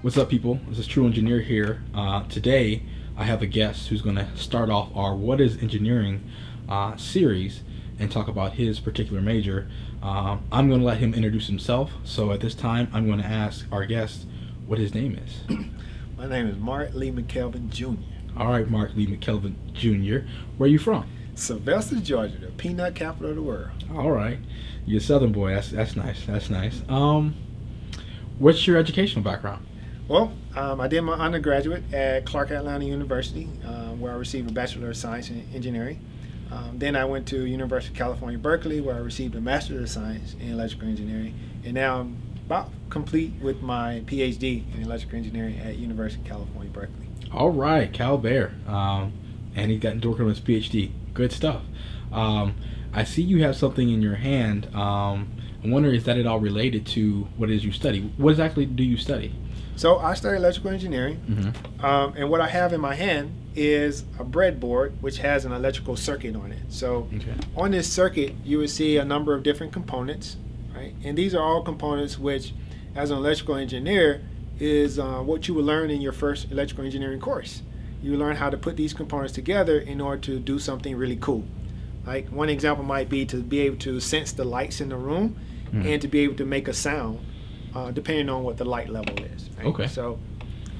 What's up, people? This is True Engineer here. Uh, today, I have a guest who's going to start off our What is Engineering uh, series and talk about his particular major. Um, I'm going to let him introduce himself. So at this time, I'm going to ask our guest what his name is. My name is Mark Lee McKelvin Jr. All right, Mark Lee McKelvin Jr. Where are you from? Sylvester, Georgia, the peanut capital of the world. All right, you're a Southern boy. That's that's nice. That's nice. Um, what's your educational background? Well, um, I did my undergraduate at Clark Atlanta University, uh, where I received a Bachelor of Science in Engineering. Um, then I went to University of California, Berkeley, where I received a Master of Science in Electrical Engineering. And now I'm about complete with my PhD in Electrical Engineering at University of California, Berkeley. All right, Cal Bear. Um, and he's gotten into working on his PhD. Good stuff. Um, I see you have something in your hand. Um, I wonder is that at all related to what it is you study? What exactly do you study? So I study electrical engineering, Mm-hmm. um, and what I have in my hand is a breadboard which has an electrical circuit on it. So Okay. on this circuit, you will see a number of different components, right? And these are all components which, as an electrical engineer, is uh, what you will learn in your first electrical engineering course. You learn how to put these components together in order to do something really cool. Like one example might be to be able to sense the lights in the room Mhm. and to be able to make a sound, uh, depending on what the light level is. right? Okay. So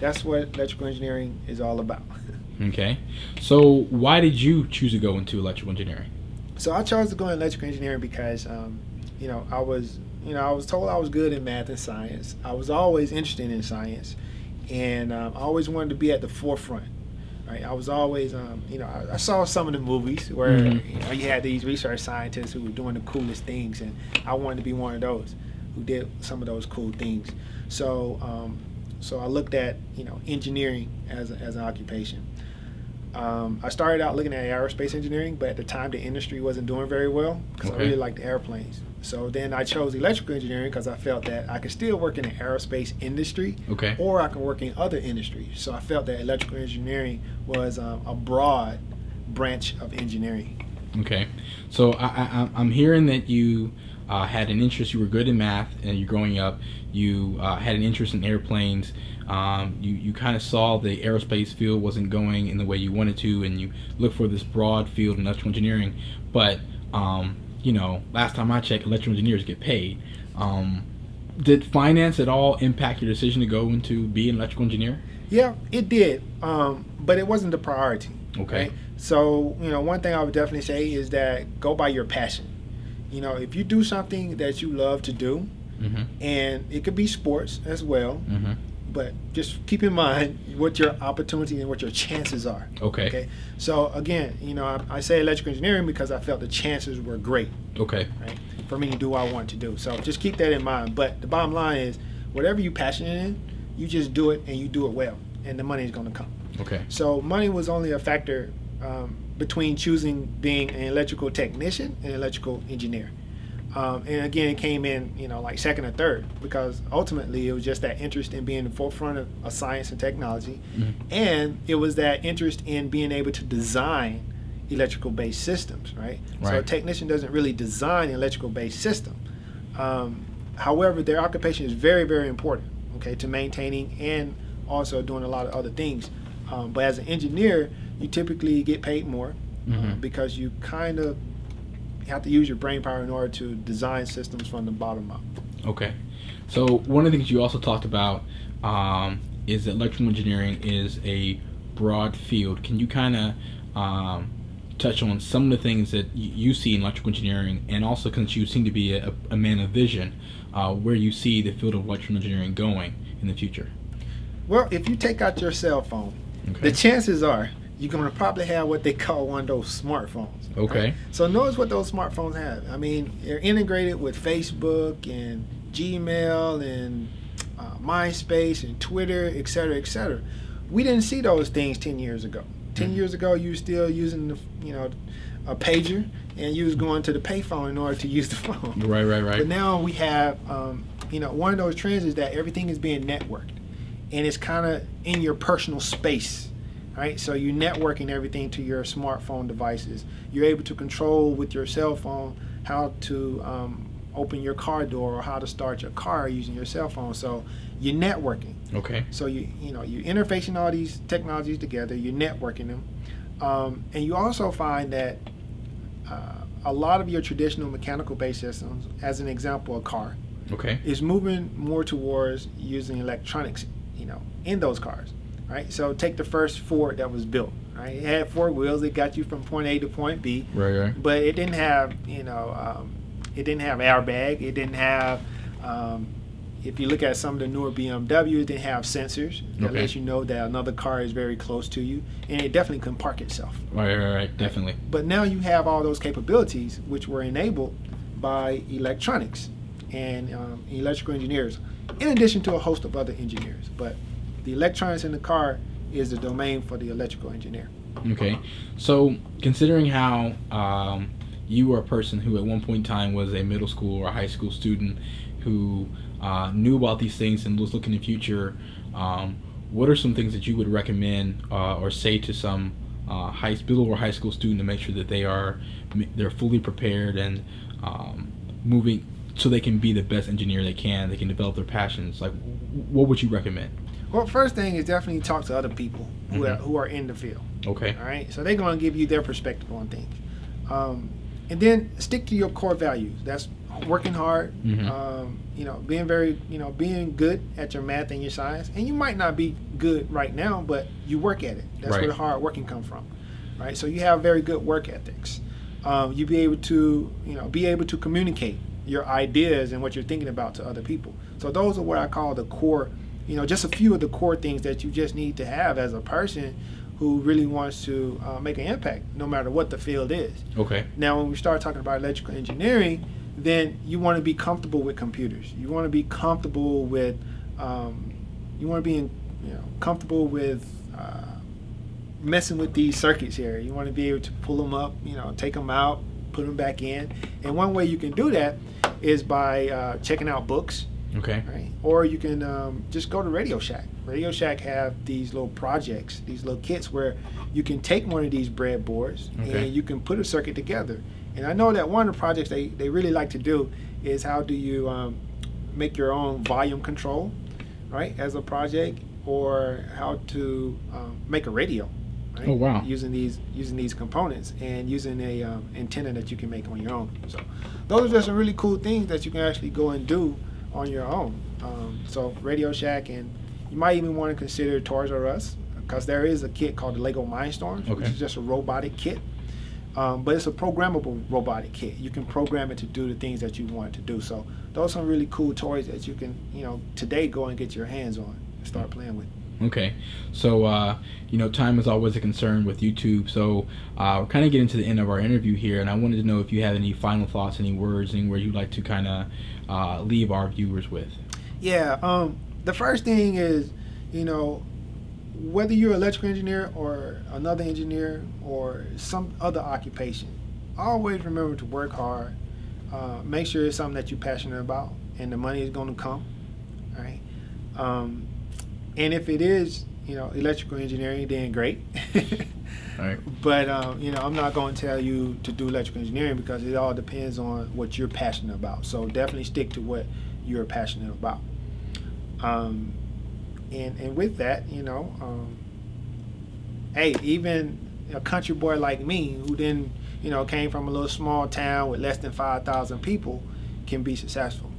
that's what electrical engineering is all about. Okay. So why did you choose to go into electrical engineering? So I chose to go into electrical engineering because, um, you know, I was, you know, I was told I was good in math and science. I was always interested in science, and um, I always wanted to be at the forefront. Right? I was always, um, you know, I, I saw some of the movies where Mhm. you know you had these research scientists who were doing the coolest things, and I wanted to be one of those who did some of those cool things. So, um, so I looked at, you know, engineering as a, as an occupation. Um, I started out looking at aerospace engineering, but at the time the industry wasn't doing very well because Okay. I really liked airplanes. So then I chose electrical engineering because I felt that I could still work in the aerospace industry Okay. or I can work in other industries. So I felt that electrical engineering was um, a broad branch of engineering. Okay. So I, I, I'm hearing that you uh, had an interest. You were good in math, and you're growing up. You uh, had an interest in airplanes. Um, you you kind of saw the aerospace field wasn't going in the way you wanted to, and you looked for this broad field in electrical engineering. But um, you know, last time I checked, electrical engineers get paid. Um, did finance at all impact your decision to go into be an electrical engineer? Yeah, it did, um, but it wasn't the priority. Okay. Right? So, you know, one thing I would definitely say is that go by your passion. You know, if you do something that you love to do, Mm-hmm. and it could be sports as well, Mm-hmm. but just keep in mind what your opportunity and what your chances are. Okay. Okay. So again, you know, I, I say electrical engineering because I felt the chances were great, Okay. right, for me to do what I want to do. So just keep that in mind. But the bottom line is, whatever you're passionate in, you just do it and you do it well, and the money is going to come. Okay. So money was only a factor um, between choosing being an electrical technician and electrical engineer. Um, and again, it came in, you know, like second or third because ultimately it was just that interest in being in the forefront of, of science and technology, Mhm. and it was that interest in being able to design electrical-based systems, right? So a technician doesn't really design an electrical-based system. Um, however, their occupation is very, very important, okay, to maintaining and also doing a lot of other things. Um, but as an engineer, you typically get paid more uh, Mhm. because you kind of have to use your brain power in order to design systems from the bottom up. Okay. So one of the things you also talked about um, is that electrical engineering is a broad field. Can you kind of um, touch on some of the things that y- you see in electrical engineering, and also since you seem to be a, a man of vision, uh, where you see the field of electrical engineering going in the future? Well, if you take out your cell phone, Okay. the chances are you're going to probably have what they call one of those smartphones. Okay. So notice what those smartphones have. I mean, they're integrated with Facebook and Gmail and uh, MySpace and Twitter, et cetera, et cetera. We didn't see those things 10 years ago. 10 Mhm. years ago, you were still using the, you know, a pager and you was going to the payphone in order to use the phone. Right. Right. Right. But now we have, um, you know, one of those trends is that everything is being networked, and it's kind of in your personal space, right? So you're networking everything to your smartphone devices. You're able to control with your cell phone how to um, open your car door or how to start your car using your cell phone. So you're networking. Okay. So you you know you're interfacing all these technologies together. You're networking them, um, and you also find that uh, a lot of your traditional mechanical based systems, as an example, a car, Okay. is moving more towards using electronics. You know, in those cars, right? So take the first Ford that was built. Right, it had four wheels. It got you from point A to point B Right. Right. but it didn't have you know um, it didn't have airbag it didn't have um, if you look at some of the newer BMWs, they have sensors that Okay. let you know that another car is very close to you, and it definitely can park itself. Right. Right. Right. Definitely. But now you have all those capabilities, which were enabled by electronics and um, electrical engineers, in addition to a host of other engineers. But the electronics in the car is the domain for the electrical engineer. Okay, so considering how um, you are a person who at one point in time was a middle school or high school student who uh, knew about these things and was looking in the future, um, what are some things that you would recommend uh, or say to some uh, high middle or high school student to make sure that they are they're fully prepared and um, moving so they can be the best engineer they can, they can develop their passions. Like, what would you recommend? Well, first thing is definitely talk to other people who, are, Mhm. who are in the field. Okay. All right, so they're going to give you their perspective on things, um, and then stick to your core values. That's working hard, Mhm. um, you know, being very, you know, being good at your math and your science. And you might not be good right now, but you work at it. That's Right. where the hard working come from, right? So you have very good work ethics. Um, you be able to, you know, be able to communicate your ideas and what you're thinking about to other people. So those are what I call the core, you know, just a few of the core things that you just need to have as a person who really wants to uh, make an impact, no matter what the field is. Okay. Now, when we start talking about electrical engineering, then you want to be comfortable with computers. You want to be comfortable with, um, you want to be, in, you know, comfortable with uh, messing with these circuits here. You want to be able to pull them up, you know, take them out, put them back in. And one way you can do that is by uh, checking out books Okay. right? Or you can um, just go to Radio Shack. Radio Shack have these little projects, these little kits where you can take one of these breadboards Okay. and you can put a circuit together. And I know that one of the projects they, they really like to do is how do you um, make your own volume control, right, as a project, or how to um, make a radio. Right? Oh, wow. Using these using these components and using a um, antenna that you can make on your own. So those are just some really cool things that you can actually go and do on your own. Um, so Radio Shack, and you might even want to consider Toys R Us because there is a kit called the Lego Mindstorms, which is just a robotic kit. Um, but it's a programmable robotic kit. You can program it to do the things that you want it to do. So those are some really cool toys that you can, you know, today go and get your hands on and start playing with. Okay, so uh, you know, time is always a concern with YouTube. So uh, we're kind of getting to the end of our interview here, and I wanted to know if you had any final thoughts, any words, anywhere you'd like to kind of uh, leave our viewers with. Yeah. Um, the first thing is, you know, whether you're an electrical engineer or another engineer or some other occupation, always remember to work hard. Uh, make sure it's something that you're passionate about, and the money is going to come. right? Um, and if it is, you know, electrical engineering, then great. Right. But um, you know, I'm not going to tell you to do electrical engineering because it all depends on what you're passionate about. So definitely stick to what you're passionate about. Um, and and with that, you know, um, hey, even a country boy like me who then you know came from a little small town with less than five thousand people can be successful.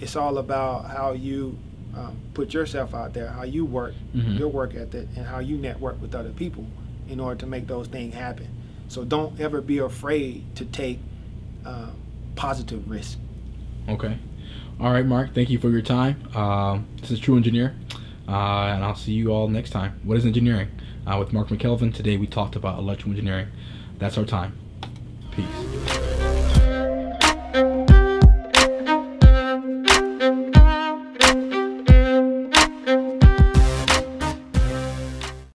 It's all about how you um, put yourself out there, how you work, Mhm. your work ethic, and how you network with other people in order to make those things happen. So don't ever be afraid to take um, positive risks. Okay. All right, Mark. Thank you for your time. Um, this is True Engineer, uh, and I'll see you all next time. What is engineering? Uh, with Mark McKelvin. Today we talked about electrical engineering. That's our time. Peace.